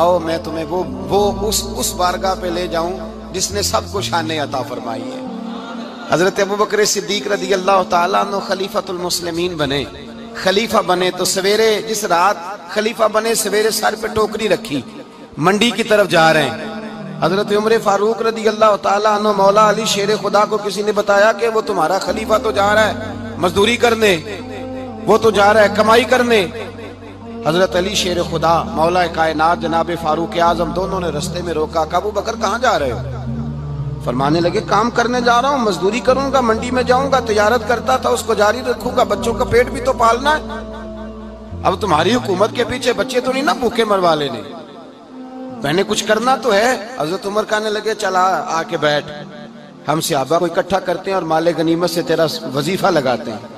आओ मैं तुम्हें वो वो उस उस बारगाह पे ले जाऊँ जिसने सबको शान अता फरमाई है। हज़रत अबू बकर सिद्दीक रदी अल्लाह तला खलीफतुल बने। खलीफा बने तो सवेरे, जिस रात खलीफा बने, सवेरे सर पे टोकरी रखी, मंडी की तरफ़ जा रहे हैं। हज़रत उम्र फारूक रदी अल्लाह तला मौला अली शेर खुदा को किसी ने बताया कि वो तुम्हारा खलीफा तो जा रहा है, मजदूरी करने, वो तो जा रहा है कमाई करने हज़रत अली शेर खुदा, मौला कायनात जनाब फारूक आज़म दोनों ने रस्ते में रोका, काबू बकर कहाँ जा रहे हो? फरमाने लगे, काम करने जा रहा हूँ, मजदूरी करूँगा, मंडी में जाऊँगा तजारत करता था, उसको जारी रखूँगा, बच्चों का पेट भी तो पालना है। अब तुम्हारी हुकूमत के पीछे बच्चे तो नहीं ना भूखे मरवा लेने। मैंने कुछ करना तो है। हज़रत उमर कहने लगे, चला आके बैठ। हम सियाबा को इकट्ठा करते हैं और माले गनीमत से तेरा वजीफा लगाते हैं।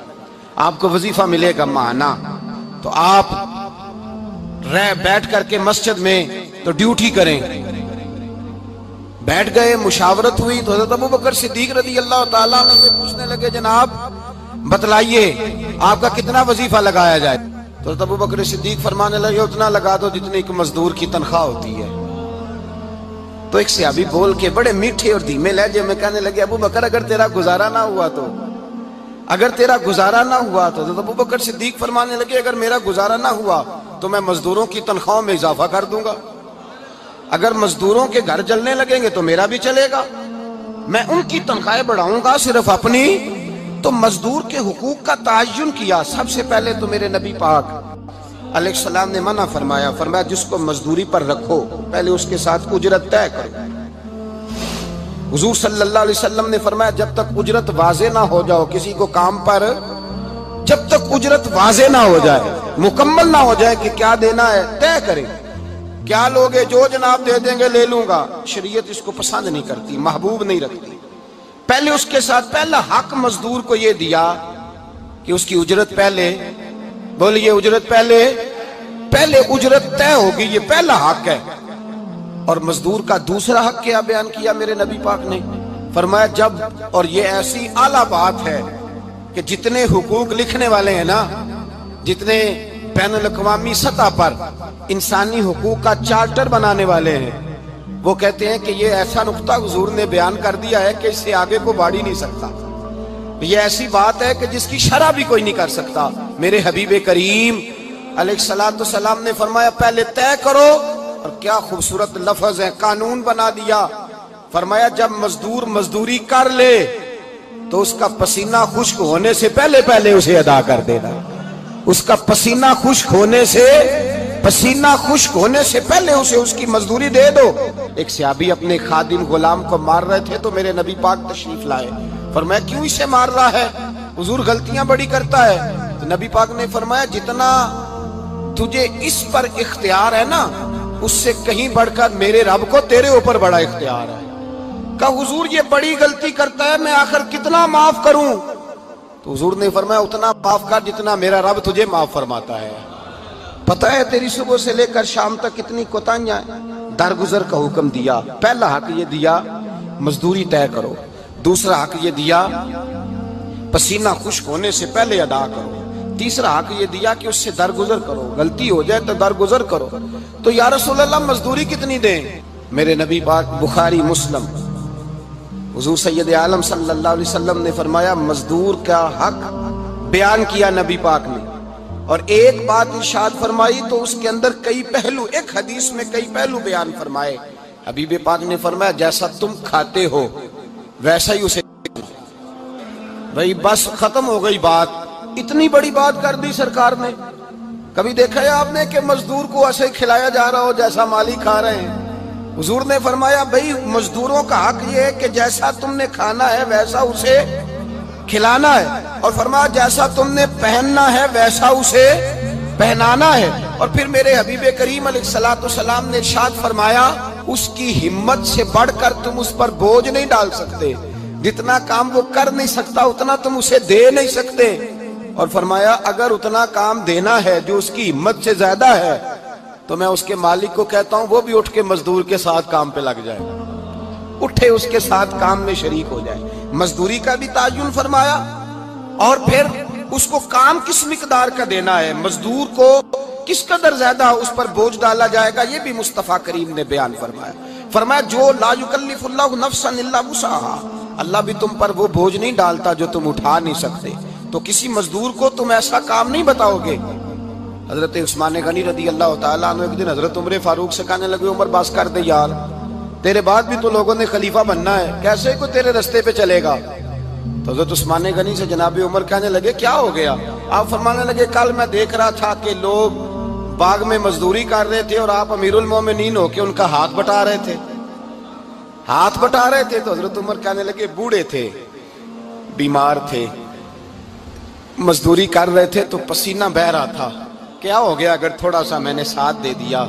आपको वजीफा मिलेगा, माना। तो आप रह बैठ करके मस्जिद में तो ड्यूटी करें। बैठ गए, मुशावरत हुई तो हज़रत अबू बकर सिद्दीक रदी अल्लाह तला पूछने लगे, जनाब, बतलाइए, आपका कितना वजीफा लगाया जाए? तो अबू बकर सिद्दीक फरमाने लगे, उतना लगा दो जितनी एक मजदूर की तनख्वाह होती है। तो एक सियाबी बोल के बड़े मीठे और धीमे लहजे में कहने लगे, अबू बकर, अगर तेरा गुजारा ना हुआ तो अगर तेरा गुजारा ना हुआ तो अबू बकर सिद्दीक फरमाने लगे, अगर मेरा गुजारा ना हुआ तो मैं मजदूरों की तनख्वाह में इजाफा कर दूँगा। अगर मजदूरों के घर जलने लगेंगे तो मेरा भी चलेगा। मैं उनकी तनख्वाहें बढ़ाऊँगा सिर्फ़ अपनी। तो मजदूर के हुकूक का तयन किया, सबसे पहले तो मेरे नबी पाक सलाम ने मना फरमाया फरमाया, जिसको मजदूरी पर रखो, पहले उसके साथ उजरत तय करो। हुजूर वसल्लम ने फरमाया, जब तक उजरत वाजे ना हो जाओ किसी को काम पर, जब तक उजरत वाजे ना हो जाए, मुकम्मल ना हो जाए कि क्या देना है, तय करें। क्या लोगे जो जनाब दे देंगे, ले लूँगा। शरीयत इसको पसंद नहीं करती, महबूब नहीं रखती। पहले उसके साथ, पहला हक मजदूर को यह दिया कि उसकी उजरत पहले, बोलिए उजरत पहले पहले उजरत तय होगी, ये पहला हक है। और मजदूर का दूसरा हक क्या बयान किया मेरे नबी पाक ने? फरमाया, जब, और ये ऐसी आला बात है कि जितने हुकूक लिखने वाले हैं ना, जितने बैन अवी सतह पर इंसानी हुकूक का चार्टर बनाने वाले हैं, वो कहते हैं कि ये ऐसा नुकता हजूर ने बयान कर दिया है कि इससे आगे को बाढ़ ही नहीं सकता। ये ऐसी बात है कि जिसकी शराह भी कोई नहीं कर सकता। मेरे हबीब करीम सलाम ने फरमाया, पहले तय करो और क्या खूबसूरत लफज है। कानून बना दिया। फरमाया, जब मजदूर मजदूरी कर ले तो उसका पसीना खुश्क होने से पहले पहले उसे अदा कर देना। उसका पसीना खुश्क होने से, पसीना खुश्क होने से पहले उसे उसकी मजदूरी दे दो। एक सियाबी अपने खादिम गुलाम को मार रहे थे तो मेरे नबी पाक तशरीफ़ लाए। फरमाया, क्यों इसे मार रहा है? हुजूर गलतियाँ बड़ी करता है। तो नबी पाक ने फरमाया, जितना तुझे इस पर इख्तियार है ना उससे कहीं बढ़कर मेरे रब को तेरे ऊपर बड़ा इख्तियार है। का हुजूर, ये बड़ी गलती करता है, मैं आखिर कितना माफ़ करूँ? तो हुजूर ने फरमाया, उतना माफ़ कर जितना मेरा रब तुझे माफ़ फरमाता है। पता है तेरी सुबह से लेकर शाम तक कितनी कोताहियाँ दरगुजर का हुक्म दिया। पहला हक ये दिया, मजदूरी तय करो। दूसरा हक ये दिया, पसीना खुश्क होने से पहले अदा करो। तीसरा हक ये दिया कि उससे दरगुजर करो। गलती हो जाए तो दरगुजर करो। तो यार रसूलुल्लाह, मजदूरी कितनी दें? मेरे नबी पाक, बुखारी, मुस्लिम। हजूर सैद आलम सल्लल्लाहु अलैहि वसल्लम ने फरमाया, मजदूर का हक बयान किया नबी पाक ने। और एक बात इशाद फरमाई तो उसके अंदर कई पहलू, एक हदीस में कई पहलू बयान फरमाए। हबीब पाक ने फरमाया, जैसा तुम खाते हो, वैसा ही उसे भाई, बस खत्म हो गई बात। इतनी बड़ी बात कर दी सरकार ने। कभी देखा है आपने कि मजदूर को ऐसे खिलाया जा रहा हो जैसा मालिक खा रहे हैं? हुजूर ने फरमाया, भाई, मजदूरों का हक ये है कि जैसा तुमने खाना है, वैसा उसे खिलाना है। और फरमाया, जैसा तुमने पहनना है, वैसा उसे पहनाना है। और फिर मेरे हबीब करीम सलाम ने शाद फरमाया, उसकी हिम्मत से बढ़कर तुम उस पर बोझ नहीं डाल सकते। जितना काम वो कर नहीं सकता, उतना तुम उसे दे नहीं सकते। और फरमाया, अगर उतना काम देना है जो उसकी हिम्मत से ज़्यादा है तो मैं उसके मालिक को कहता हूँ, वो भी उठ के मजदूर के साथ काम पे लग जाए। उठे उसके साथ काम में शरीक हो जाए। मजदूरी का भी ताजुन फरमाया, और फिर उसको काम किस मकदार का देना है? मजदूर को किस कदर ज़्यादा उस पर बोझ डाला जाएगा, ये भी मुस्तफ़ा करीम ने बयान फरमाया। फरमाया, जो लायुकल्लिफुल्लाहु अल्लाह भी तुम पर वो बोझ नहीं डालता जो तुम उठा नहीं सकते। तो किसी मजदूर को तुम ऐसा काम नहीं बताओगे? हज़रत उस्मान गनी रदी अल्लाह एक दिन हज़रत उम्र फारूक से कहने लगे, उम्र, बास कर दे यार। तेरे बाद भी तो लोगों ने खलीफा बनना है। कैसे को तेरे रस्ते पे चलेगा? तो हज़रत उस्मान गनी से जनाब उम्र कहने लगे, क्या हो गया? आप फरमाने लगे, कल मैं देख रहा था कि लोग बाग में मजदूरी कर रहे थे और आप अमीरुल मोमिनीन होके उनका हाथ बटा रहे थे। हाथ बटा रहे थे तो हज़रत उमर कहने लगे, बूढ़े थे, बीमार थे। मजदूरी कर रहे थे तो पसीना बह रहा था। क्या हो गया अगर थोड़ा सा मैंने साथ दे दिया?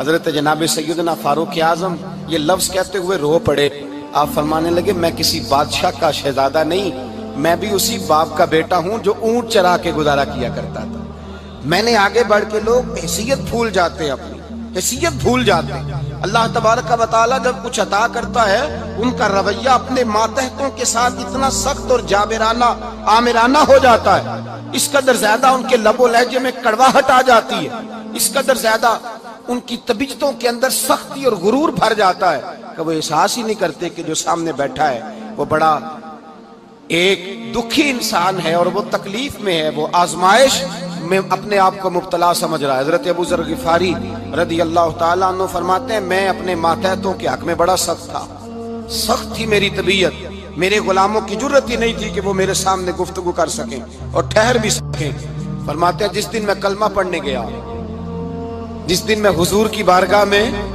हज़रत जनाब सैदना फारूक आज़म, ये लफ्ज कहते हुए रो पड़े। आप फरमाने लगे, मैं किसी बादशाह का शहजादा नहीं, मैं भी उसी बाप का बेटा हूँ जो ऊँट चरा के गुजारा किया करता था। मैंने आगे बढ़ के लोग हैसियत भूल जाते हैं अपनी। हैसियत भूल जाते। हैं अल्लाह तबारक बताला जब कुछ अता करता है, उनका रवैया अपने मातहतों के साथ इतना सख्त और जाबिराना, आमिराना हो जाता है। इस कदर ज़्यादा उनके लबो लहजे में कड़वाहट आ जाती है। इस कदर ज़्यादा उनकी तबीजतों के अंदर सख्ती और गुरूर भर जाता है कि वो एहसास ही नहीं करते कि जो सामने बैठा है, वो बड़ा एक दुखी इंसान है और वो तकलीफ़ में है, वो आजमाइश में अपने आप को मुबतला समझ रहा है। हज़रत अबू जर गिफारी रदी अल्लाह तु फरमाते हैं, मैं अपने मातहतों के हक में बड़ा सख्त था। सख्त थी मेरी तबीयत। मेरे गुलामों की ज़रूरत ही नहीं थी कि वो मेरे सामने गुफ्तगु कर सकें और ठहर भी सकें। फरमाते हैं, जिस दिन मैं कलमा पढ़ने गया, जिस दिन मैं हुजूर की बारगाह में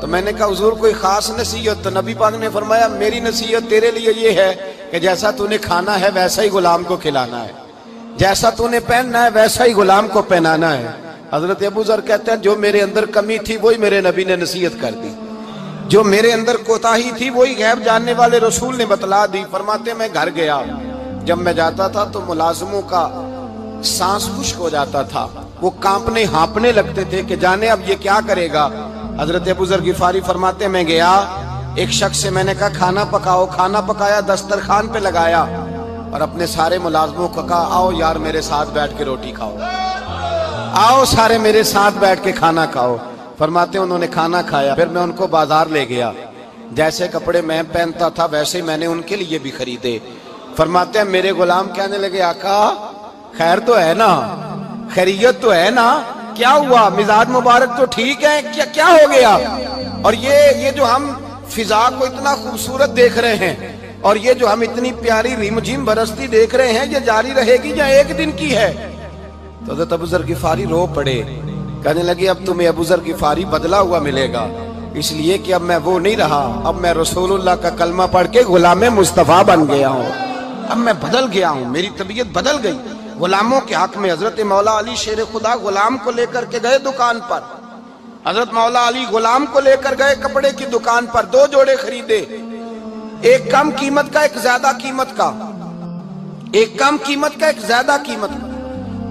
तो मैंने कहा, हुजूर, कोई खास नसीहत? तो नबी पाक ने फरमाया, मेरी नसीहत तेरे लिए ये है कि जैसा तूने खाना है, वैसा ही गुलाम को खिलाना है। जैसा तूने पहनना है, वैसा ही गुलाम को पहनाना है। हज़रत अबू जर कहते हैं, जो मेरे अंदर कमी थी, वही मेरे नबी ने नसीहत कर दी। जो मेरे अंदर कोताही थी, वही गैब जानने वाले रसूल ने बतला दी। फरमाते, मैं घर गया जब मैं जाता था तो मुलाजमों का सांस खुश्क हो जाता था। वो कांपने, हाँपने लगते थे कि जाने अब ये क्या करेगा? हज़रत अबूजर गिफारी फरमाते, मैं गया एक शख्स से मैंने कहा, खाना पकाओ, खाना पकाया, दस्तरखान पे लगाया और अपने सारे मुलाजमों को कहा, आओ यार मेरे साथ बैठ के रोटी खाओ। आओ सारे मेरे साथ बैठ के खाना खाओ। फरमाते उन्होंने खाना खाया, फिर मैं उनको बाज़ार ले गया। जैसे कपड़े मैं पहनता था, वैसे मैंने उनके लिए भी खरीदे। फरमाते हैं, मेरे गुलाम कहने लगे, आका, खैर तो है ना? खैरियत तो है ना? क्या हुआ? मिजाज मुबारक तो ठीक है? क्या क्या हो गया? और ये ये जो हम फिजा को इतना खूबसूरत देख रहे हैं और ये जो हम इतनी प्यारी रिमझिम बरसती देख रहे हैं, ये जारी रहेगी या एक दिन की है? तो हज़रत अबूजर फारी रो पड़े। कहने लगे, अब तुम्हें अबूजर फारी बदला हुआ मिलेगा। इसलिए कि अब मैं वो नहीं रहा। अब मैं रसूलुल्लाह का कलमा पढ़ के गुलाम मुस्तफ़ा बन गया हूँ। अब मैं बदल गया हूँ। मेरी तबीयत बदल गई। गुलामों के हक में हज़रत मौला अली शेर खुदा गुलाम को लेकर के गए दुकान पर। हज़रत मौला अली गुलाम को लेकर गए कपड़े की दुकान पर दो जोड़े खरीदे। एक कम कीमत का, एक ज़्यादा कीमत का। एक कम कीमत का, एक ज़्यादा कीमत का।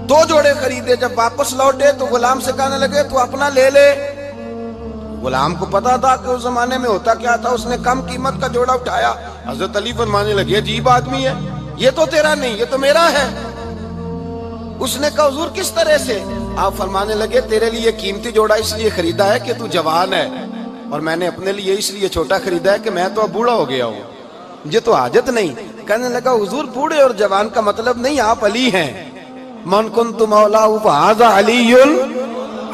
दो जोड़े खरीदे। जब वापस लौटे तो गुलाम से कहने लगे, तू अपना ले ले। गुलाम को पता था कि उस जमाने में होता क्या था। उसने कम कीमत का जोड़ा उठाया। हज़रत अली फरमाने लगे, अजीब आदमी है। ये तो तेरा नहीं, ये तो मेरा है। उसने कहा, हजूर किस तरह से? आप फरमाने लगे, तेरे लिए कीमती जोड़ा इसलिए खरीदा है कि तू जवान है। और मैंने अपने लिए इसलिए छोटा खरीदा है कि मैं तो अब बूढ़ा हो गया हूँ। मुझे तो आजत नहीं। कहने लगा, हुजूर, बूढ़े और जवान का मतलब नहीं, आप अली हैं। मन कुन तु मौला अली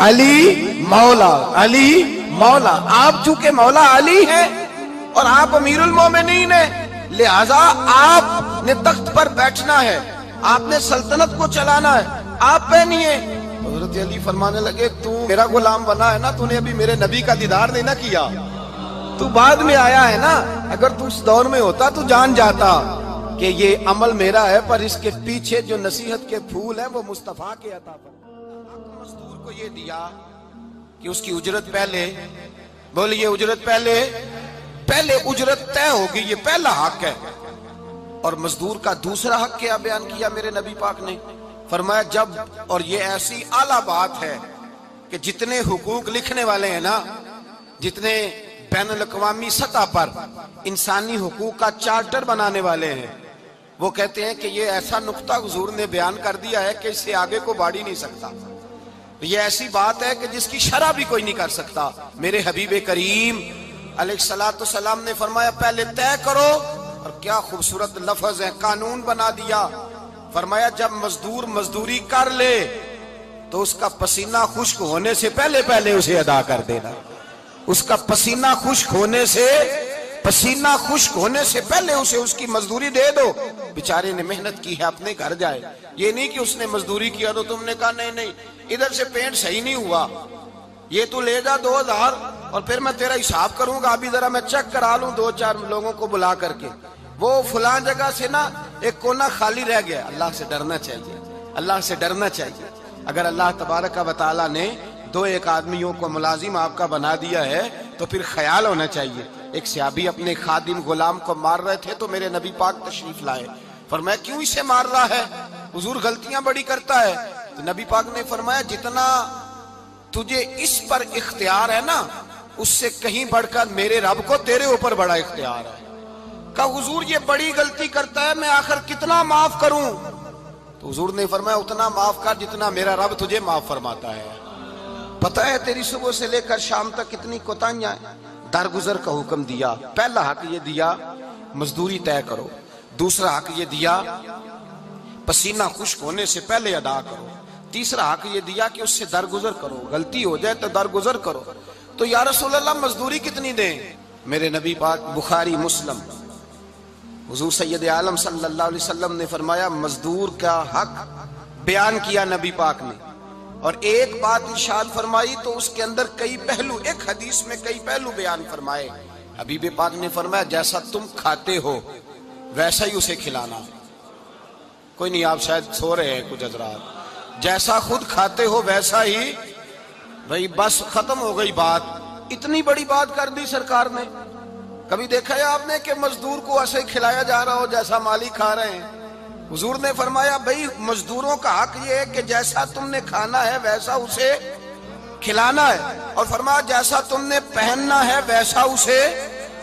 अली मौला अली मौला। आप चूँकि मौला अली हैं और आप अमीरुल मोमिनीन है, लिहाजा आपने तख्त पर बैठना है। आपने सल्तनत को चलाना है। आप पहनिए। हज़रत अली फरमाने लगे, तू मेरा गुलाम बना है ना, तूने अभी मेरे नबी का दीदार नहीं ना किया। तू बाद में आया है ना, अगर तू उस दौर में होता तो जान जाता कि ये अमल मेरा है, पर इसके पीछे जो नसीहत के फूल है, वो मुस्तफ़ा के अता पर मजदूर को ये दिया कि उसकी उजरत पहले। बोलिए उजरत पहले? पहले उजरत तय होगी, ये पहला हक है। और मजदूर का दूसरा हक क्या बयान किया मेरे नबी पाक ने? फरमाया जब, और ये ऐसी आला बात है कि जितने हुकूक लिखने वाले हैं ना, जितने बैन अवी सतह पर इंसानी हुकूक का चार्टर बनाने वाले हैं, वो कहते हैं कि ये ऐसा नुकता हजूर ने बयान कर दिया है कि इससे आगे को बाढ़ ही नहीं सकता। ये ऐसी बात है कि जिसकी शरा भी कोई नहीं कर सकता। मेरे हबीब करीम सलाम ने फरमाया, पहले तय करो और क्या खूबसूरत लफज है, कानून बना दिया। फरमाया, जब मजदूर मजदूरी कर ले तो उसका पसीना खुश्क होने से पहले पहले उसे अदा कर देना। उसका पसीना खुश्क होने से, पसीना खुश्क होने से पहले उसे उसकी मजदूरी दे दो। बेचारे ने मेहनत की है, अपने घर जाए। ये नहीं कि उसने मजदूरी किया तो तुमने कहा, नहीं नहीं, इधर से पेंट सही नहीं हुआ। ये तू ले जा दो हज़ार और फिर मैं तेरा हिसाब करूँगा। अभी जरा मैं चेक करा लू दो चार लोगों को बुला करके। वो फुला जगह से ना एक कोना खाली रह गया। अल्लाह से डरना चाहिए। अल्लाह से डरना चाहिए। अगर अल्लाह तबारक बताला ने दो एक आदमियों को मुलाजिम आपका बना दिया है तो फिर ख्याल होना चाहिए। एक सियाबी अपने खादिम गुलाम को मार रहे थे तो मेरे नबी पाक तशरीफ़ लाए। फरमाया क्यों इसे मार रहा है? हुजूर गलतियाँ बड़ी करता है। तो नबी पाक ने फरमाया, जितना तुझे इस पर इख्तियार है ना, उससे कहीं बढ़कर मेरे रब को तेरे ऊपर बड़ा इख्तियार है। का हुजूर ये बड़ी गलती करता है, मैं आखिर कितना माफ़ करूँ? तो हुजूर ने फरमाया, उतना माफ़ कर जितना मेरा रब तुझे माफ़ फरमाता है। पता है तेरी सुबह से लेकर शाम तक कितनी कोताहियाँ दरगुजर का हुक्म दिया, पहला हक ये दिया, मजदूरी तय करो। दूसरा हक ये दिया, पसीना खुश्क होने से पहले अदा करो। तीसरा हक ये दिया कि उससे दरगुजर करो। गलती हो जाए तो दरगुजर करो। तो यार मजदूरी कितनी दें? मेरे नबी पाक, बुखारी, मुस्लिम। हजूर सैद आलम अलैहि ने फरमाया, मजदूर का हक बयान किया नबी पाक ने। और एक बात इशाद फरमाई तो उसके अंदर कई पहलू, एक हदीस में कई पहलू बयान फरमाए। हबीब पाक ने फरमाया, जैसा तुम खाते हो, वैसा ही उसे खिलाना। कोई नहीं, आप शायद सो रहे हैं कुछ हजरात। जैसा खुद खाते हो, वैसा ही। भाई, बस खत्म हो गई बात। इतनी बड़ी बात कर दी सरकार ने। कभी देखा है आपने कि मजदूर को ऐसे खिलाया जा रहा हो जैसा मालिक खा रहे हैं? हुजूर ने फरमाया, भाई, मजदूरों का हक ये है कि जैसा तुमने खाना है, वैसा उसे खिलाना है। और फरमाया, जैसा तुमने पहनना है, वैसा उसे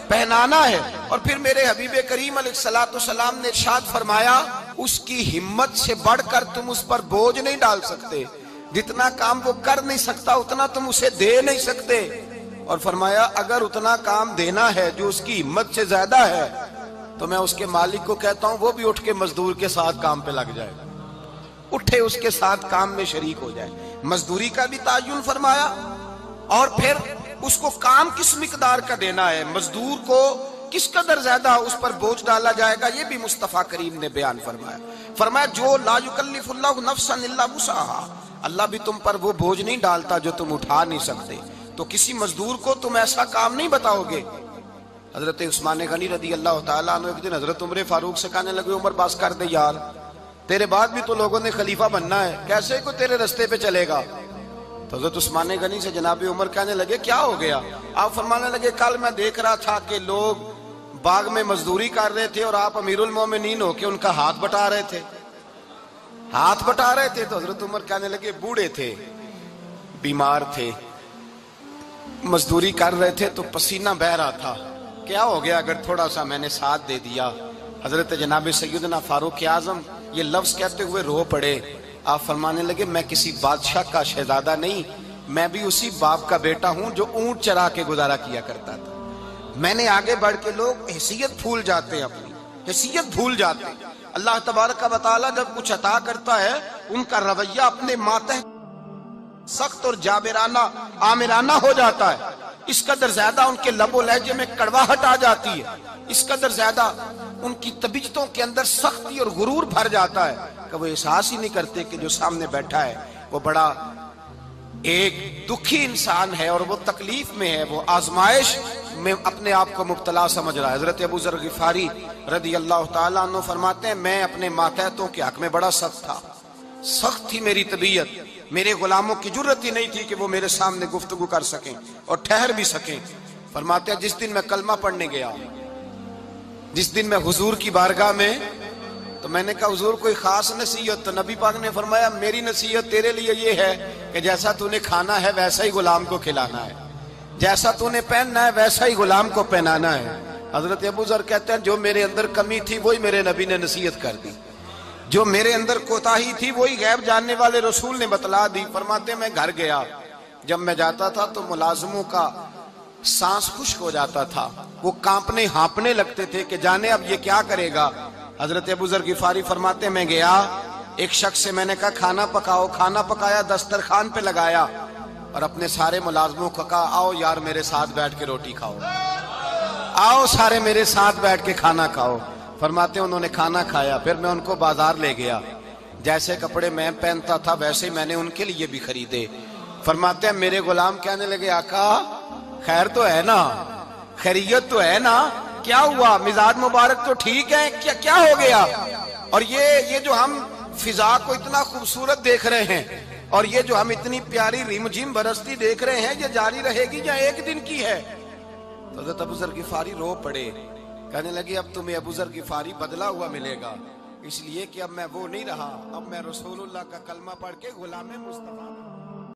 पहनाना है। और फिर मेरे हबीब करीम सलाम ने शाद फरमाया, उसकी हिम्मत से बढ़कर तुम उस पर बोझ नहीं डाल सकते। जितना काम वो कर नहीं सकता, उतना तुम उसे दे नहीं सकते। और फरमाया, अगर उतना काम देना है जो उसकी हिम्मत से ज़्यादा है तो मैं उसके मालिक को कहता हूँ, वो भी उठ के मजदूर के साथ काम पे लग जाए। उठे उसके साथ काम में शरीक हो जाए। मजदूरी का भी तायुन फरमाया, और फिर उसको काम किस मकदार का देना है? मजदूर को किस कदर ज़्यादा उस पर बोझ डाला जाएगा, ये भी मुस्तफ़ा करीम ने बयान फरमाया। फरमाया, जो लायुकल्लिफुल्लाह अल्लाह भी तुम पर वो बोझ नहीं डालता जो तुम उठा नहीं सकते। तो किसी मजदूर को तुम ऐसा काम नहीं बताओगे? हज़रत उस्मान गनी रदी अल्लाह तु एक दिन हज़रत उम्र फारूक से कहने लगे, उम्र बास कर दे यार, तेरे बाद भी तो लोगों ने खलीफा बनना है, कैसे को तेरे रस्ते पे चलेगा? तो हज़रत उस्मान गनी से जनाबी उम्र कहने लगे, क्या हो गया? आप फरमाने लगे, कल मैं देख रहा था कि लोग बाग में मजदूरी कर रहे थे और आप अमीरुल मोमिनीन होके उनका हाथ बटा रहे थे। हाथ बटा रहे थे तो हज़रत उमर कहने लगे, बूढ़े थे, बीमार थे मजदूरी कर रहे थे तो पसीना बह रहा था। क्या हो गया अगर थोड़ा सा मैंने साथ दे दिया? हज़रत जनाब सैदना फारूक आज़म ये लफ्ज कहते हुए रो पड़े। आप फरमाने लगे, मैं किसी बादशाह का शहजादा नहीं, मैं भी उसी बाप का बेटा हूँ जो ऊँट चरा के गुजारा किया करता था। मैंने आगे बढ़ के लोग हैसियत भूल जाते हैं अपनी, हैसियत भूल जाते हैं। अल्लाह तबारक का बताला जब कुछ अता करता है, उनका रवैया अपने मातह सख्त और जाबिराना, आमिराना हो जाता है। इस कदर ज़्यादा उनके लबो लहजे में कड़वाहट आ जाती है। इस कदर ज़्यादा उनकी तबीयतों के अंदर सख्ती और गुरूर भर जाता है कि वो एहसास ही नहीं करते कि जो सामने बैठा है, वो बड़ा एक दुखी इंसान है और वो तकलीफ़ में है, वो आजमाइश में अपने आप को मुबतला समझ रहा है। हज़रत अबू जर गिफारी रदी अल्लाह तु फरमाते हैं, मैं अपने मातहतों के हक में बड़ा सख्त था। सख्त थी मेरी तबीयत। मेरे गुलामों की ज़रूरत ही नहीं थी कि वो मेरे सामने गुफ्तगु कर सकें और ठहर भी सकें। फरमाते जिस दिन मैं कलमा पढ़ने गया, जिस दिन मैं हुजूर की बारगाह में तो मैंने कहा, हुजूर, कोई खास नसीहत? तो नबी पाक ने फरमाया, मेरी नसीहत तेरे लिए ये है कि जैसा तूने खाना है, वैसा ही गुलाम को खिलाना है। जैसा तूने पहनना है, वैसा ही गुलाम को पहनाना है। हज़रत अबू जर कहते हैं, जो मेरे अंदर कमी थी, वही मेरे नबी ने नसीहत कर दी। जो मेरे अंदर कोताही थी, वही गैब जानने वाले रसूल ने बतला दी। फरमाते, मैं घर गया। जब मैं जाता था तो मुलाजमों का सांस खुश्क हो जाता था। वो कांपने, हाँपने लगते थे कि, जाने अब ये क्या करेगा? हज़रत अबूजर गिफारी फरमाते, मैं गया। एक शख्स से मैंने कहा, खाना पकाओ। खाना पकाया, दस्तरखान पे लगाया और अपने सारे मुलाजमों को कहा, आओ यार मेरे साथ बैठ के रोटी खाओ। आओ सारे मेरे साथ बैठ के खाना खाओ। फरमाते उन्होंने खाना खाया, फिर मैं उनको बाज़ार ले गया। जैसे कपड़े मैं पहनता था, वैसे मैंने उनके लिए भी खरीदे। फरमाते हैं मेरे गुलाम कहने लगे? आका, खैर तो है ना। खैरियत तो है ना। क्या हुआ? मिजाज मुबारक तो ठीक है? क्या क्या हो गया? और ये ये जो हम फिजा को इतना खूबसूरत देख रहे हैं, और ये जो हम इतनी प्यारी रिमझिम बरसती देख रहे हैं, ये जारी रहेगी या एक दिन की है? तो अबूजर गिफारी रो पड़े। कहने लगी, अब तुम्हें अबूजर फारी बदला हुआ मिलेगा। इसलिए कि अब मैं वो नहीं रहा। अब मैं रसूलुल्लाह का कलमा पढ़ के गुलाम मुस्तफ़ा